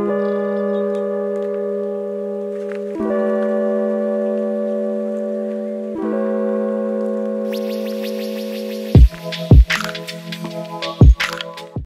Música